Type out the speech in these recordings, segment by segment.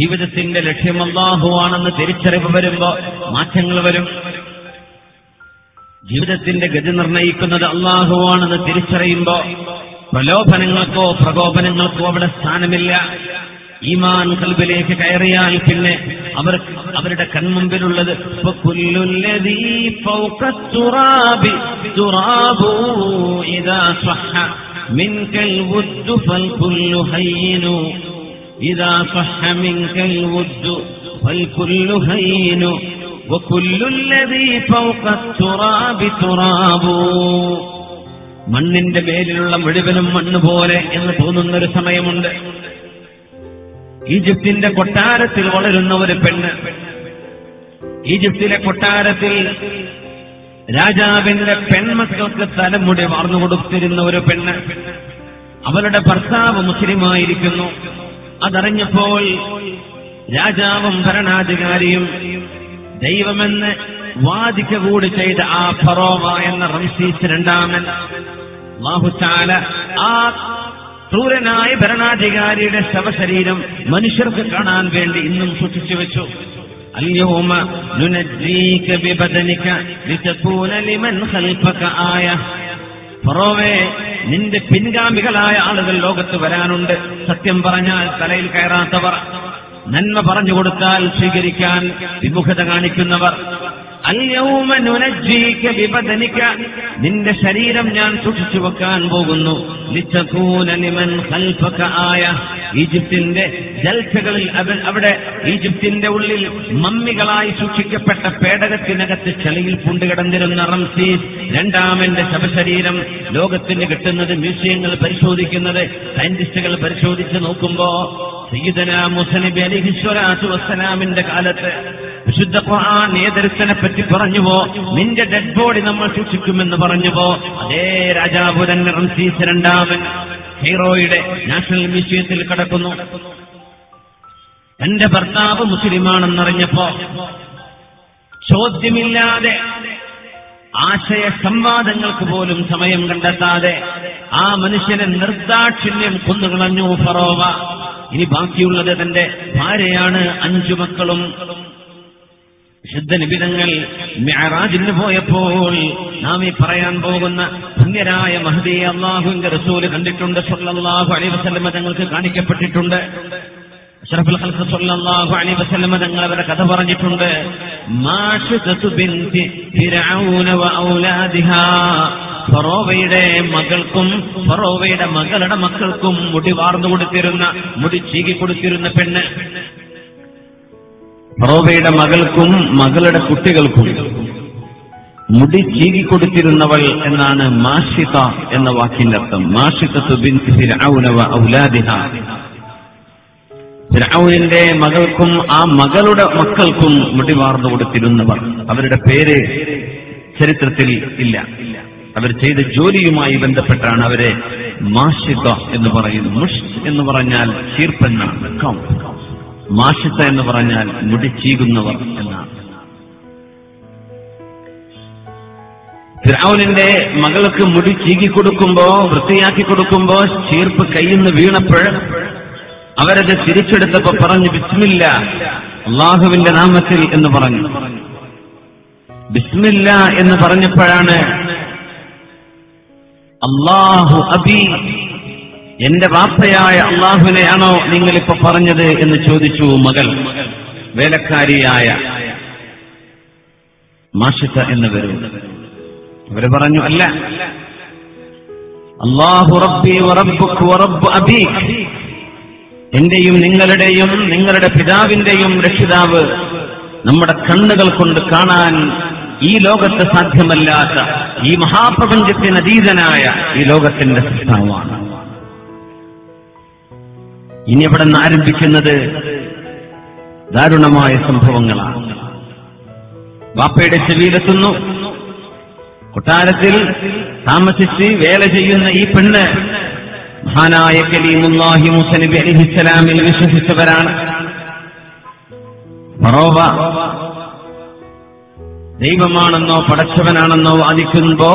ജീവിതത്തിന്റെ ലക്ഷ്യം അള്ളാഹുവാണെന്ന് തിരിച്ചറിവ് വരുമ്പോ മാറ്റങ്ങൾ വരും. ജീവിതത്തിന്റെ ഗതി നിർണയിക്കുന്നത് അള്ളാഹുവാണെന്ന് തിരിച്ചറിയുമ്പോ പ്രലോഭനങ്ങൾക്കോ പ്രകോപനങ്ങൾക്കോ അവിടെ സ്ഥാനമില്ല. ഈമാൻ കൽബിലേക്ക് കയറിയാൽ പിന്നെ അവർ അവരുടെ കൺമുമ്പിലുള്ളത് ഇതാ الَّذِي فَوْقَ التُّرَابِ تُرَابُ إِذَا صَحَّ مِنْكَ الْوُدُّ فَالْكُلُّ هَيِّنُ إِذَا صَحَّ مِنْكَ الْوُدُّ فَالْكُلُّ هَيِّنُ وَكُلُّ الَّذِي فَوْقَ التُّرَابِ تُرَابُ മണ്ണിന്റെ മേലിലുള്ള മുഴുവനും മണ്ണ് പോലെ എന്ന് തോന്നുന്നൊരു സമയമുണ്ട് ഈജിപ്തിന്റെ കൊട്ടാരത്തിൽ വളരുന്ന ഒരു പെണ്ണ് ഈജിപ്തിലെ കൊട്ടാരത്തിൽ രാജാവിന്റെ പെൺമക്കൾക്ക് തലമുടി വാർന്നു കൊടുത്തിരുന്ന ഒരു പെണ്ണ് അവളുടെ ഭർത്താവ് മുസ്ലിമായിരിക്കുന്നു അതറിഞ്ഞപ്പോൾ രാജാവും ഭരണാധികാരിയും ദൈവമെന്ന് വാദിക്ക കൂടി ചെയ്ത ആ ഫറോവ എന്ന റംസീസ് രണ്ടാമൻ അല്ലാഹുത്താല ആ ക്രൂരനായ ഭരണാധികാരിയുടെ ശവശരീരം മനുഷ്യർക്ക് കാണാൻ വേണ്ടി ഇന്നും സൂക്ഷിച്ചു വെച്ചു اليوم ننجيك ببدنك لتكون لمن خلفك آية ഫറോവേ നിന്റെ പിൻഗാമികളായ ആളുകൾ ലോകത്ത് വരാനുണ്ട്. സത്യം പറഞ്ഞാൽ തലയിൽ കയറാത്തവർ നന്മ പറഞ്ഞു കൊടുത്താൽ സ്വീകരിക്കാൻ വിമുഖത കാണിക്കുന്നവർ. നിന്റെ ശരീരം ഞാൻ സൂക്ഷിച്ചു വെക്കാൻ പോകുന്നു. ആയ ഈജിപ്തിന്റെ ജൽസകളിൽ അവിടെ ഈജിപ്തിന്റെ ഉള്ളിൽ മമ്മികളായി സൂക്ഷിക്കപ്പെട്ട പേടകത്തിനകത്ത് ചെളിയിൽ പൂണ്ടുകിടന്നിരുന്ന റംസീസ് രണ്ടാമന്റെ ശവശരീരം ലോകത്തിന് കിട്ടുന്നത് മ്യൂസിയങ്ങൾ പരിശോധിക്കുന്നത് സയന്റിസ്റ്റുകൾ പരിശോധിച്ച് നോക്കുമ്പോ സയ്യിദന മുസനബി അലിഹി സ്വലാത്തു വസ്സലാമിന്റെ കാലത്ത് വിശുദ്ധ ഖുർആൻ ഏതൊരുത്തനെ പറ്റി പറഞ്ഞുവോ? നിന്റെ ഡെഡ് ബോഡി നമ്മൾ സൂക്ഷിക്കുമെന്ന് പറഞ്ഞുവോ? അതേ രാജാവ് തന്നെ റംസീസ് രണ്ടാമൻ ഹീറോയുടെ നാഷണൽ മ്യൂസിയത്തിൽ കിടക്കുന്നു. എന്റെ ഭർത്താവ് മുസ്ലിമാണെന്നറിഞ്ഞപ്പോ ചോദ്യമില്ലാതെ ആശയ സംവാദങ്ങൾക്ക് പോലും സമയം കണ്ടെത്താതെ ആ മനുഷ്യനെ നിർദാക്ഷിണ്യം കൊന്നുകളഞ്ഞു ഫറോവ. ഇനി ബാക്കിയുള്ളത് തന്റെ ഭാര്യയാണ് അഞ്ചു മക്കളും. ശുദ്ധ നിബിതങ്ങൾ മ്യാറാജിന് പോയപ്പോൾ നാം ഈ പറയാൻ പോകുന്ന പുണ്യരായ മഹദി അള്ളാഹുവിന്റെ റസൂൽ കണ്ടിട്ടുണ്ട് സൊല്ലാഹു അലൈഹി വസല്ലമ തങ്ങൾക്ക് കാണിക്കപ്പെട്ടിട്ടുണ്ട്. അഷ്റഫുൽ ഖൽഖ് സൊല്ലാഹു അലൈഹി വസല്ലമ തങ്ങൾ അവരുടെ കഥ പറഞ്ഞിട്ടുണ്ട്. ഫറോവയുടെ മകൾക്കും ഫറോവയുടെ മകളുടെ മക്കൾക്കും മുടി വാർന്നു കൊടുത്തിരുന്ന മുടി ചീകി കൊടുത്തിരുന്ന പെണ്ണ്. ഫറോവയുടെ മകൾക്കും മകളുടെ കുട്ടികൾക്കും മുടി ചീകിക്കൊടുത്തിരുന്നവൾ എന്നാണ് മാഷിത എന്ന വാക്കിന്റെ അർത്ഥം. ഫിർഔനിന്റെ മകൾക്കും ആ മകളുടെ മക്കൾക്കും മുടി വാർന്നു കൊടുത്തിരുന്നവർ. അവരുടെ പേര് ചരിത്രത്തിൽ ഇല്ല. അവർ ചെയ്ത ജോലിയുമായി ബന്ധപ്പെട്ടാണ് അവരെ മാഷിത എന്ന് പറയുന്നത്. മുഷ് എന്ന് പറഞ്ഞാൽ ചീർപ്പെന്നാണ് മാഷിത്ത എന്ന് പറഞ്ഞാൽ മുടി ചീകുന്നവർ എന്നാണ്. ഫിറൌനിന്റെ മകൾക്ക് മുടി ചീകി കൊടുക്കുമ്പോ വൃത്തിയാക്കി കൊടുക്കുമ്പോ ചീർപ്പ് കയ്യിൽ നിന്ന് വീണപ്പോൾ അവരത് തിരിച്ചെടുത്തപ്പോ പറഞ്ഞു ബിസ്മില്ല അള്ളാഹുവിന്റെ നാമത്തിൽ എന്ന് പറഞ്ഞു. ബിസ്മില്ല എന്ന് പറഞ്ഞപ്പോഴാണ് അള്ളാഹു അബി എന്റെ വാപ്പയായ അള്ളാഹുവിനെയാണോ നിങ്ങളിപ്പോ പറഞ്ഞത് എന്ന് ചോദിച്ചു മകൾ. വേലക്കാരിയായ മാഷിത്ത എന്ന് വരും അവർ പറഞ്ഞു അല്ല. അള്ളാഹു റബ്ബി വറബ്ബ് അബീക്. എന്റെയും നിങ്ങളുടെയും നിങ്ങളുടെ പിതാവിന്റെയും രക്ഷിതാവ് നമ്മുടെ കണ്ണുകൾ കൊണ്ട് കാണാൻ ഈ ലോകത്ത് സാധ്യമല്ലാത്ത ഈ മഹാപ്രപഞ്ചത്തിന് അതീതനായ ഈ ലോകത്തിന്റെ സൃഷ്ടാവാണ്. ഇനി ഇവിടെ നിന്ന് ആരംഭിക്കുന്നത് ദാരുണമായ സംഭവങ്ങളാണ്. ബാപ്പയുടെ ചെവിയിലെത്തുന്നു കൊട്ടാരത്തിൽ താമസിച്ച് വേല ചെയ്യുന്ന ഈ പെണ്ണ് മഹാനായ കലീമുല്ലാഹി മുസനബി അലിഹിസ്സലാമിൽ വിശ്വസിച്ചവരാണ്. ഫറോവ ദൈവമാണെന്നോ പടച്ചവനാണെന്നോ വാദിക്കുമ്പോ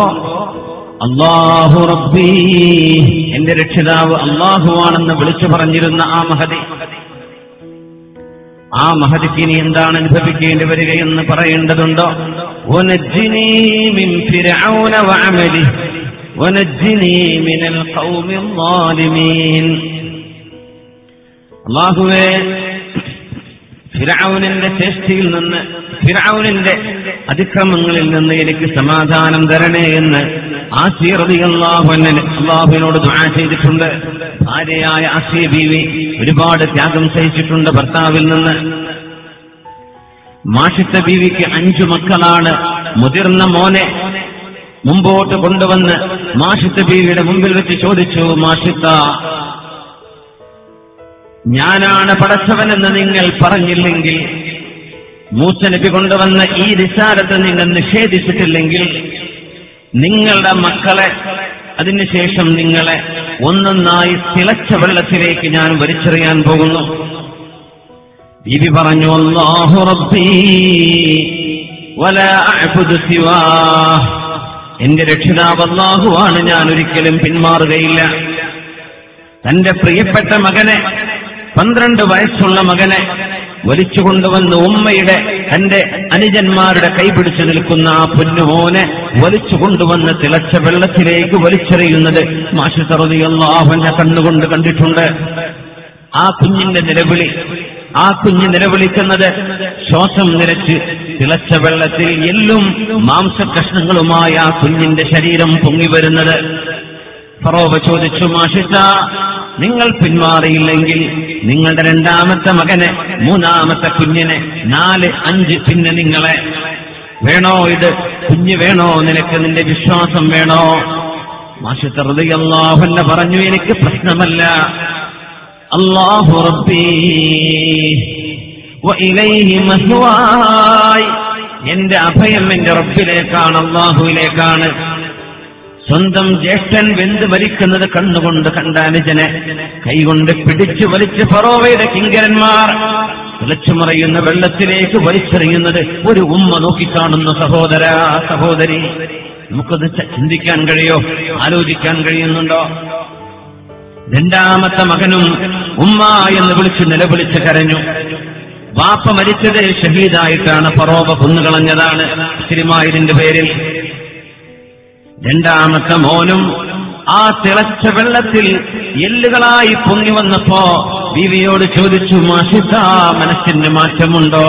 അള്ളാഹു റബ്ബി എന്റെ രക്ഷിതാവ് അള്ളാഹുവാണെന്ന് വിളിച്ചു പറഞ്ഞിരുന്ന ആ മഹതി. ആ മഹതിക്ക് ഇനി എന്താണ് അനുഭവിക്കേണ്ടി വരികയെന്ന് പറയേണ്ടതുണ്ടോ? ഒനജ്ജിനീ ഫിർഔനിന്റെ ചേഷ്ടയിൽ നിന്ന് ഫിറാവുനിന്റെ അതിക്രമങ്ങളിൽ നിന്ന് എനിക്ക് സമാധാനം തരണേ എന്ന് അള്ളാഹുവിനോട് ദുആ ചെയ്തിട്ടുണ്ട്. ഭാര്യയായ ആസിയ ബീവി ഒരുപാട് ത്യാഗം സഹിച്ചിട്ടുണ്ട് ഭർത്താവിൽ നിന്ന്. മാഷിത്ത ബീവിക്ക് അഞ്ചു മക്കളാണ്. മുതിർന്ന മോനെ മുമ്പോട്ട് കൊണ്ടുവന്ന് മാഷിത്ത ബീവിയുടെ മുമ്പിൽ വെച്ച് ചോദിച്ചു മാഷിത്ത ഞാനാണ് പടച്ചവനെന്ന് നിങ്ങൾ പറഞ്ഞില്ലെങ്കിൽ മൂസ നബി കൊണ്ടുവന്ന ഈ നിസാരത്തെ നിങ്ങൾ നിഷേധിച്ചിട്ടില്ലെങ്കിൽ നിങ്ങളുടെ മക്കളെ അതിനുശേഷം നിങ്ങളെ ഒന്നൊന്നായി തിളച്ച വെള്ളത്തിലേക്ക് ഞാൻ വലിച്ചെറിയാൻ പോകുന്നു. ബീബി പറഞ്ഞു അല്ലാഹു റബ്ബി എന്റെ രക്ഷിതാവ് അല്ലാഹുവാണ് ഞാൻ ഒരിക്കലും പിന്മാറുകയില്ല. തന്റെ പ്രിയപ്പെട്ട മകനെ പന്ത്രണ്ട് വയസ്സുള്ള മകനെ വലിച്ചു കൊണ്ടുവന്ന് ഉമ്മയുടെ തന്റെ അനുജന്മാരുടെ കൈപിടിച്ചു നിൽക്കുന്ന ആ പൊന്നുമോനെ വലിച്ചു കൊണ്ടുവന്ന് തിളച്ച വെള്ളത്തിലേക്ക് വലിച്ചെറിയുന്നത് മാഷി തറുതിയല്ലാഹുവിനെ കണ്ണുകൊണ്ട് കണ്ടിട്ടുണ്ട്. ആ കുഞ്ഞിന്റെ നിലവിളി ആ കുഞ്ഞ് നിലവിളിക്കുന്നത് ശ്വാസം നിരച്ച് തിളച്ച വെള്ളത്തിൽ എല്ലും മാംസകഷ്ണങ്ങളുമായ ആ കുഞ്ഞിന്റെ ശരീരം പൊങ്ങി വരുന്നത്. ഫറോവ ചോദിച്ചു മാഷിച്ച നിങ്ങൾ പിന്മാറിയില്ലെങ്കിൽ നിങ്ങളുടെ രണ്ടാമത്തെ മകനെ മൂന്നാമത്തെ കുഞ്ഞിനെ നാല് അഞ്ച് പിന്നെ നിങ്ങളെ. വേണോ ഇത്? കുഞ്ഞ് വേണോ? നിനക്ക് നിന്റെ വിശ്വാസം വേണോ? മാഷിത്തറുതി അള്ളാഹുന്നെ പറഞ്ഞു എനിക്ക് പ്രശ്നമല്ല. അള്ളാഹു റബ്ബീ എന്റെ അഭയം എന്റെ റബ്ബിലേക്കാണ് അള്ളാഹുവിലേക്കാണ് സ്വന്തം ജ്യേഷ്ഠൻ വെന്ത് വലിക്കുന്നത് കണ്ണുകൊണ്ട് കണ്ട അനുജനെ കൈകൊണ്ട് പിടിച്ചു വലിച്ച് ഫറോവയുടെ കിങ്കരന്മാർ തിളച്ചുമറിയുന്ന വെള്ളത്തിലേക്ക് വലിച്ചെറിയുന്നത് ഒരു ഉമ്മ നോക്കിക്കാണുന്ന സഹോദര സഹോദരി. നമുക്കത് ചിന്തിക്കാൻ കഴിയോ? ആലോചിക്കാൻ കഴിയുന്നുണ്ടോ? രണ്ടാമത്തെ മകനും ഉമ്മ എന്ന് വിളിച്ച് നിലവിളിച്ച് കരഞ്ഞു. വാപ്പ മരിച്ചത് ഷഹീദായിട്ടാണ്. ഫറോവ കുന്നുകളഞ്ഞതാണ്. സിനിമായതിന്റെ പേരിൽ രണ്ടാമത്തെ മോനും ആ തിളച്ച വെള്ളത്തിൽ എല്ലുകളായി പൊങ്ങി വന്നപ്പോ ബീവിയോട് ചോദിച്ചു മാഷിത മനസ്സിന് മാറ്റമുണ്ടോ?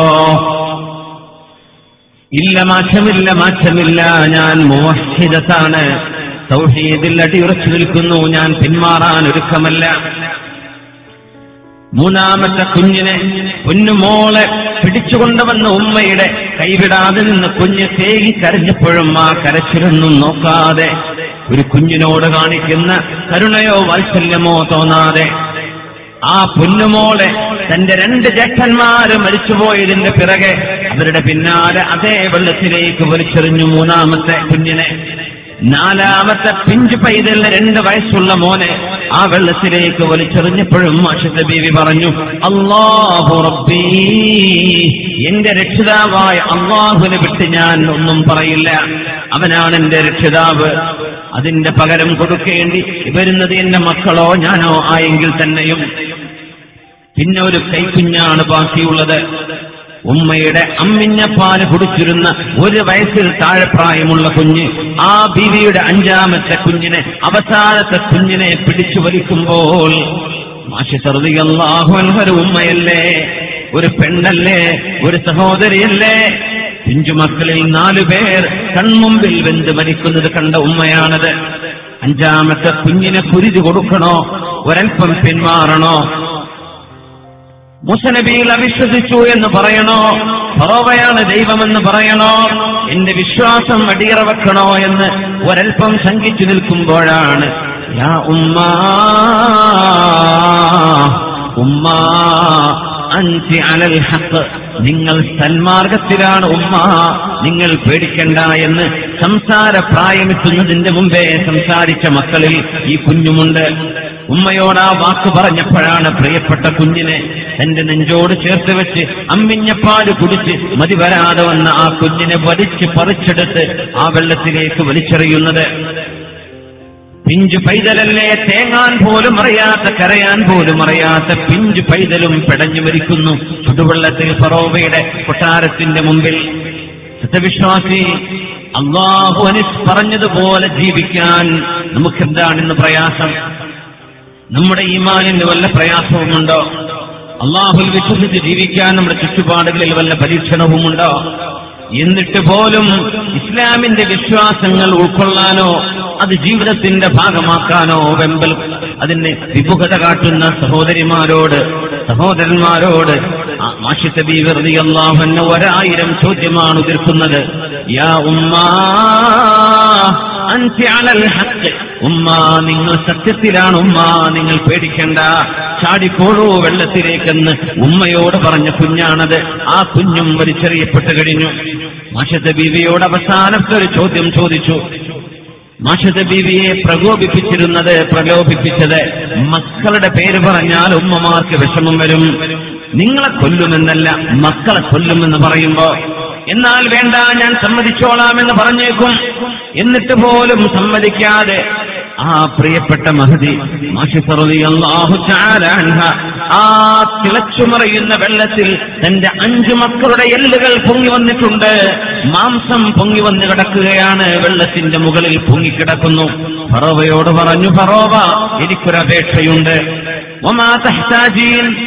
ഇല്ല മാറ്റമില്ല മാറ്റമില്ല. ഞാൻ മുവഹിദത്താണ്. സൗഹീദിൽ അടിയുറച്ചു നിൽക്കുന്നു. ഞാൻ പിന്മാറാൻ ഒരുക്കമല്ല. മൂന്നാമത്തെ കുഞ്ഞിനെ കുഞ്ഞുമോളെ പിടിച്ചുകൊണ്ടുവന്ന ഉമ്മയുടെ കൈവിടാതെ നിന്ന് കുഞ്ഞ് തേകി കരഞ്ഞപ്പോഴും ആ കരച്ചിലൊന്നും നോക്കാതെ ഒരു കുഞ്ഞിനോട് കാണിക്കുന്ന കരുണയോ വാത്സല്യമോ തോന്നാതെ ആ പൊന്നുമോളെ തന്റെ രണ്ട് ജേഷ്ഠന്മാര് മരിച്ചുപോയതിന്റെ പിറകെ അവരുടെ പിന്നാലെ അതേ വെള്ളത്തിലേക്ക് വലിച്ചെറിഞ്ഞു മൂന്നാമത്തെ കുഞ്ഞിനെ. നാലാമത്തെ പിഞ്ചു പൈതലിന് രണ്ട് വയസ്സുള്ള മോനെ ആ വെള്ളത്തിലേക്ക് വലിച്ചെറിഞ്ഞപ്പോഴും മാഷിന്റെ ബീവി പറഞ്ഞു അള്ളാഹു റബ്ബീ എന്റെ രക്ഷിതാവായ അള്ളാഹുവിനെ വിട്ട് ഞാൻ ഒന്നും പറയില്ല. അവനാണ് എന്റെ രക്ഷിതാവ്. അതിന്റെ പകരം കൊടുക്കേണ്ടി വരുന്നത് എന്റെ മക്കളോ ഞാനോ ആയെങ്കിൽ തന്നെയും. പിന്നെ ഒരു കൈക്കുഞ്ഞാണ് ബാക്കിയുള്ളത്. ഉമ്മയുടെ അമ്മിഞ്ഞ പാൽ കുടിച്ചിരുന്ന ഒരു വയസ്സിൽ താഴെ പ്രായമുള്ള കുഞ്ഞ് ആ ബീവിയുടെ അഞ്ചാമത്തെ കുഞ്ഞിനെ അവസാനത്തെ കുഞ്ഞിനെ പിടിച്ചു വലിക്കുമ്പോൾ മാഷി സർദിയല്ലാഹു ഒരു ഉമ്മയല്ലേ? ഒരു പെണ്ണല്ലേ? ഒരു സഹോദരിയല്ലേ? പിഞ്ചുമക്കളിൽ നാലു പേർ കൺമുമ്പിൽ വെന്ത് മരിക്കുന്നത് കണ്ട ഉമ്മയാണത്. അഞ്ചാമത്തെ കുഞ്ഞിനെ കുരുതി കൊടുക്കണോ? ഒരൽപ്പം പിന്മാറണോ? മുസനബിയിൽ അവിശ്വസിച്ചു എന്ന് പറയണോ? ഫറോവയാണ് ദൈവമെന്ന് പറയണോ? എന്റെ വിശ്വാസം അടിയറ വെക്കണോ എന്ന് ഒരൽപ്പം ശങ്കിച്ചു നിൽക്കുമ്പോഴാണ് യാ ഉമ്മ ഉമ്മാ അഞ്ച് അനൽ ഹഖ്. നിങ്ങൾ സന്മാർഗത്തിലാണ് ഉമ്മ. നിങ്ങൾ പേടിക്കണ്ട എന്ന് സംസാര പ്രായമെത്തുന്നതിന്റെ മുമ്പേ സംസാരിച്ച മക്കളിൽ ഈ കുഞ്ഞുമുണ്ട്. ഉമ്മയോട് ആ വാക്ക് പറഞ്ഞപ്പോഴാണ് പ്രിയപ്പെട്ട കുഞ്ഞിനെ തന്റെ നെഞ്ചോട് ചേർത്ത് വെച്ച് അമ്മിഞ്ഞപ്പാൽ കുടിച്ച് മതി വരാതെ വന്ന ആ കുഞ്ഞിനെ വലിച്ച് പറിച്ചെടുത്ത് ആ വെള്ളത്തിലേക്ക് വലിച്ചെറിയുന്നത്. പിഞ്ചു പൈതലല്ലേ തേങ്ങാൻ പോലും അറിയാത്ത കരയാൻ പോലും അറിയാത്ത പിഞ്ചു പൈതലും പെടഞ്ഞു മരിക്കുന്നു. ചുടുവെള്ളത്തിൽ പറോവയുടെ കൊട്ടാരത്തിന്റെ മുമ്പിൽ. സത്യവിശ്വാസി അള്ളാഹു അനിസ് പറഞ്ഞതുപോലെ ജീവിക്കാൻ നമുക്കെന്താണ് ഇന്ന് പ്രയാസം? നമ്മുടെ ഈമാനിന് വല്ല പ്രയാസവുമുണ്ടോ? അള്ളാഹുൽ വിശ്വസിച്ച് ജീവിക്കാൻ നമ്മുടെ ചുറ്റുപാടുകളിൽ വല്ല പരീക്ഷണവുമുണ്ടോ? എന്നിട്ട് പോലും ഇസ്ലാമിന്റെ വിശ്വാസങ്ങൾ ഉൾക്കൊള്ളാനോ അത് ജീവിതത്തിന്റെ ഭാഗമാക്കാനോ വെമ്പൽ. അതിന് വിമുഖത കാട്ടുന്ന സഹോദരിമാരോട് സഹോദരന്മാരോട് മാഷിത്ത ബീവൃതി അള്ളാഹുന്ന ഒരായിരം ചോദ്യമാണ് ഉതിർക്കുന്നത്. യാ ഉമ്മാ ഉമ്മ നിങ്ങൾ സത്യത്തിലാണ് ഉമ്മ നിങ്ങൾ പേടിക്കണ്ട. ചാടിക്കോളൂ വെള്ളത്തിലേക്കെന്ന് ഉമ്മയോട് പറഞ്ഞ കുഞ്ഞാണത്. ആ കുഞ്ഞും വലിച്ചെറിയപ്പെട്ടു കഴിഞ്ഞു. മാഷത്തെ ബീവിയോട് അവസാനത്തെ ഒരു ചോദ്യം ചോദിച്ചു. മാഷത്തെ ബീവിയെ പ്രകോപിപ്പിച്ചിരുന്നത് പ്രലോഭിപ്പിച്ചത്. മക്കളുടെ പേര് പറഞ്ഞാൽ ഉമ്മമാർക്ക് വിഷമം വരും. നിങ്ങളെ കൊല്ലുമെന്നല്ല മക്കളെ കൊല്ലുമെന്ന് പറയുമ്പോ എന്നാൽ വേണ്ട ഞാൻ സമ്മതിച്ചോളാമെന്ന് പറഞ്ഞേക്കും. എന്നിട്ട് പോലും സമ്മതിക്കാതെ ആ പ്രിയപ്പെട്ട മഹതി അള്ളാഹു ആ തിളച്ചുമറിയുന്ന വെള്ളത്തിൽ തന്റെ അഞ്ചു മക്കളുടെ എല്ലുകൾ പൊങ്ങി വന്നിട്ടുണ്ട്. മാംസം പൊങ്ങി വന്ന് കിടക്കുകയാണ്. വെള്ളത്തിന്റെ മുകളിൽ പൊങ്ങിക്കിടക്കുന്നു. ഫറോവയോട് പറഞ്ഞു ഫറോവ എനിക്കൊരപേക്ഷയുണ്ട്.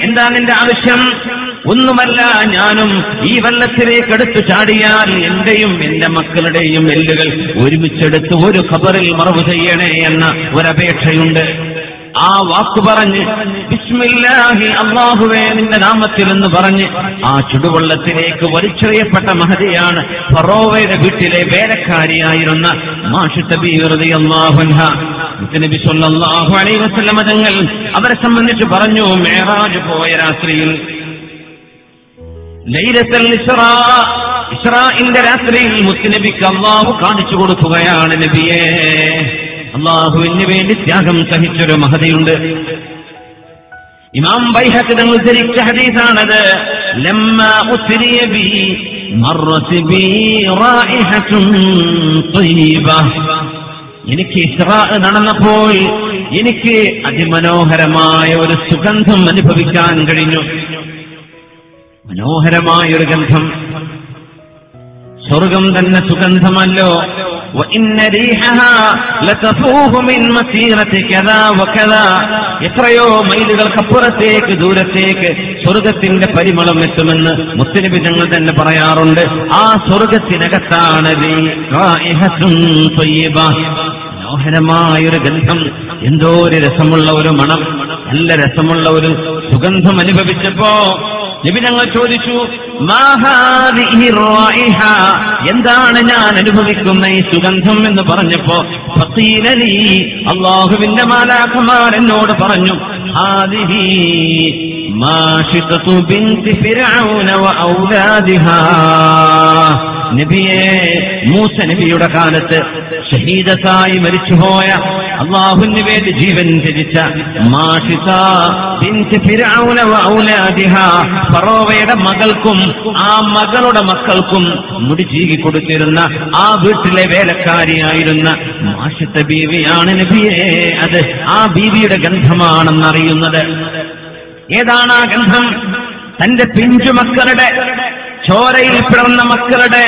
എന്താ നിന്റെ ആവശ്യം? ഒന്നുമല്ല ഞാനും ഈ വെള്ളത്തിലേക്ക് എടുത്തു ചാടിയാൽ എന്റെയും എന്റെ മക്കളുടെയും എല്ലുകൾ ഒരുമിച്ചെടുത്ത് ഒരു ഖബറിൽ മറവ് ചെയ്യണേ എന്ന ഒരപേക്ഷയുണ്ട്. ആ വാക്ക് പറഞ്ഞ് ബിസ്മില്ലാഹി അള്ളാഹുവേ നിന്റെ നാമത്തിൽ എന്ന് പറഞ്ഞ് ആ ചുടുവള്ളത്തിലേക്ക് വലിച്ചെറിയപ്പെട്ട മഹതിയാണ് ഫറോവയുടെ വീട്ടിലെ വേലക്കാരിയായിരുന്ന നബി അലൈഹി തങ്ങൾ അവരെ സംബന്ധിച്ച് പറഞ്ഞു മേറാജ് പോയ രാത്രിയിൽ ലൈലത്തൽ ഇസ്രാ ഇസ്റാഇന്റെ രാത്രിയിൽ മുത്തുനബിക്ക് അള്ളാഹു കാണിച്ചു കൊടുക്കുകയാണ് നബിയെ. അള്ളാഹുവിന് വേണ്ടി ത്യാഗം സഹിച്ചൊരു മഹതയുണ്ട്. ഇമാം ബൈഹക്ക് തങ്ങൾ ഉദ്ധരിച്ച ഹദീസാണത് എനിക്ക് നടന്നപ്പോൾ എനിക്ക് അതിമനോഹരമായ ഒരു സുഗന്ധം അനുഭവിക്കാൻ കഴിഞ്ഞു. മനോഹരമായ ഒരു ഗന്ധം. സ്വർഗം തന്നെ സുഗന്ധമല്ലോ. എത്രയോ മൈലുകൾക്കപ്പുറത്തേക്ക് ദൂരത്തേക്ക് സ്വർഗത്തിന്റെ പരിമളം എത്തുമെന്ന് മുസ്ലിം ഞങ്ങൾ തന്നെ പറയാറുണ്ട്. ആ സ്വർഗത്തിനകത്താണ് മനോഹരമായൊരു ഗന്ധം എന്തോ ഒരു രസമുള്ള ഒരു മണം നല്ല രസമുള്ള ഒരു സുഗന്ധം അനുഭവിച്ചപ്പോ നബി ഞങ്ങൾ ചോദിച്ചു? എന്താണ് ഞാൻ അനുഭവിക്കുന്ന ഈ സുഗന്ധം എന്ന് പറഞ്ഞപ്പോ അള്ളാഹുവിന്റെ മാലാഖമാർ എന്നോട് പറഞ്ഞു ഹാദിഹി വ നബിയെ മൂസ നബിയുടെ കാലത്ത് ഷഹീദസായി മരിച്ചുപോയ അള്ളാഹുവിന് വേണ്ടി ജീവൻ ത്യജിച്ച ഫറോവയുടെ മകൾക്കും ആ മകളുടെ മക്കൾക്കും മുടി ചീകി കൊടുത്തിരുന്ന ആ വീട്ടിലെ വേലക്കാരിയായിരുന്ന മാഷിത്ത ബീവിയാണ് നബിയെ. അത് ആ ബീവിയുടെ ഗന്ധമാണെന്നറിയുന്നത്. ഏതാണ് ആ ഗന്ധം? തന്റെ പിഞ്ചു മക്കളുടെ ചോരയിൽ പിറന്ന മക്കളുടെ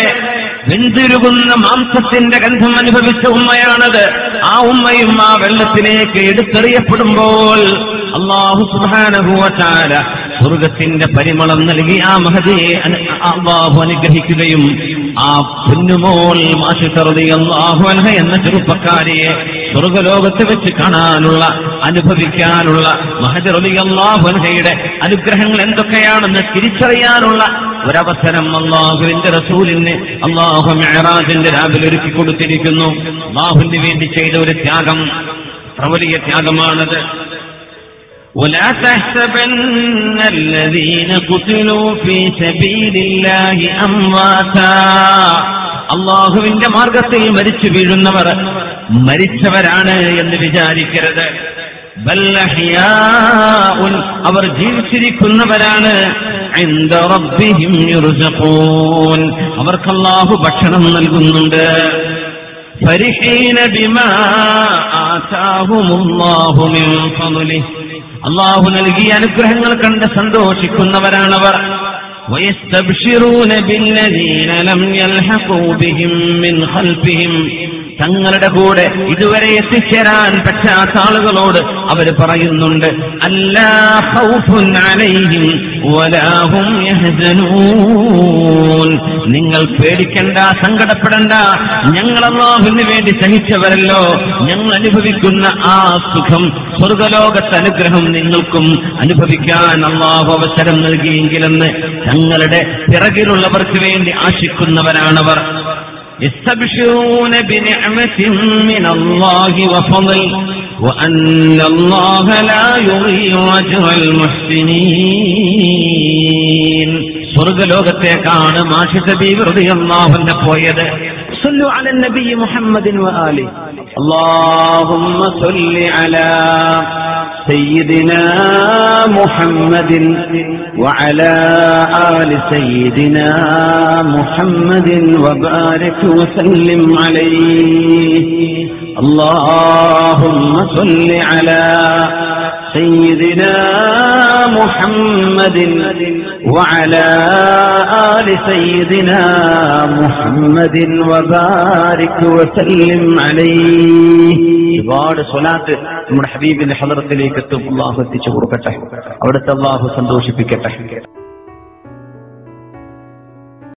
വെന്തുരുകുന്ന മാംസത്തിന്റെ ഗന്ധം അനുഭവിച്ച ഉമ്മയാണത്. ആ ഉമ്മയും ആ വെള്ളത്തിലേക്ക് എടുത്തെറിയപ്പെടുമ്പോൾ അള്ളാഹു സുധാനഭൂവചാര സ്വർഗത്തിന്റെ പരിമളം നൽകി ആ മഹതിയെ അള്ളാഹു അനുഗ്രഹിക്കുകയും ആ പുന്നുമോൾ മാഷിത്തറുതി അള്ളാഹു അൻഹ എന്ന ചെറുപ്പക്കാരിയെ സ്വർഗലോകത്ത് വെച്ച് കാണാനുള്ള അനുഭവിക്കാനുള്ള മഹജറുലി അള്ളാഹുൻഹയുടെ അനുഗ്രഹങ്ങൾ എന്തൊക്കെയാണെന്ന് തിരിച്ചറിയാനുള്ള ഒരവസരം അള്ളാഹുവിന്റെ റസൂലിന് അള്ളാഹു മെഹറാജിന്റെ രാവിലെ ഒരുക്കി കൊടുത്തിരിക്കുന്നു അള്ളാഹുവിന് വേണ്ടി ചെയ്ത ഒരു ത്യാഗം അത്ര വലിയ ത്യാഗമാണത് ولا تحسبن الذين قتلوا في سبيل الله أمواتا അള്ളാഹുവിന്റെ മാർഗത്തിൽ മരിച്ചു വീഴുന്നവർ മരിച്ചവരാണ് എന്ന് വിചാരിക്കരുത് ബൽ അഹ്യാഉൻ. അവർ ജീവിച്ചിരിക്കുന്നവരാണ് عند ربهم يرزقون. അവർക്ക് അള്ളാഹു ഭക്ഷണം നൽകുന്നുണ്ട് فرحين بما آتاهم الله من فضله അള്ളാഹു നൽകിയ അനുഗ്രഹങ്ങൾ കണ്ട് സന്തോഷിക്കുന്നവരാണവർ ويستبشرون بالذين لم يلحقوا بهم من خلفهم തങ്ങളുടെ കൂടെ ഇതുവരെ എത്തിച്ചേരാൻ പറ്റാത്ത ആളുകളോട് അവർ പറയുന്നുണ്ട് നിങ്ങൾ പേടിക്കണ്ട സങ്കടപ്പെടണ്ട ഞങ്ങൾ അള്ളാഹുവിന് വേണ്ടി സഹിച്ചവരല്ലോ. ഞങ്ങൾ അനുഭവിക്കുന്ന ആ സുഖം സ്വർഗലോകത്ത് അനുഗ്രഹം നിങ്ങൾക്കും അനുഭവിക്കാൻ അള്ളാഹു അവസരം നൽകിയെങ്കിലെന്ന് തങ്ങളുടെ പിറകിലുള്ളവർക്ക് വേണ്ടി ആശിക്കുന്നവരാണവർ. يستبشرون بنعمة من الله وفضل وأن الله لا يضيع أجر المحسنين സ്വർഗലോകത്തേക്കാണ് മാഷിദ ബീവി റളിയല്ലാഹുവിനെ പോയത് صلوا على النبي محمد وآله. اللهم صل على سيدنا محمد وعلى آل سيدنا محمد وبارك وسلم عليه. اللهم صل على سيدنا محمد وعلى آل سيدنا محمد وبارك وسلم عليه ഒരുപാട് സ്വലാത്ത് നമ്മുടെ ഹബീബിന്റെ ഹലറത്തിലേക്ക് എത്തും അള്ളാഹു എത്തിച്ചു കൊടുക്കട്ടെ അവിടുത്തെ അള്ളാഹു സന്തോഷിപ്പിക്കട്ടെ